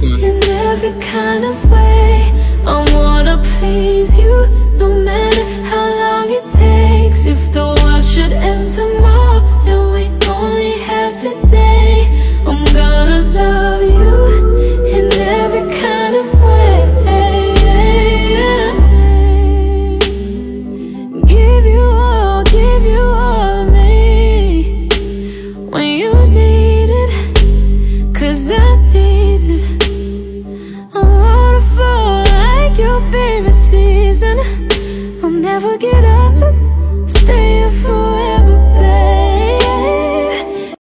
Man. in every kind of way. never get up.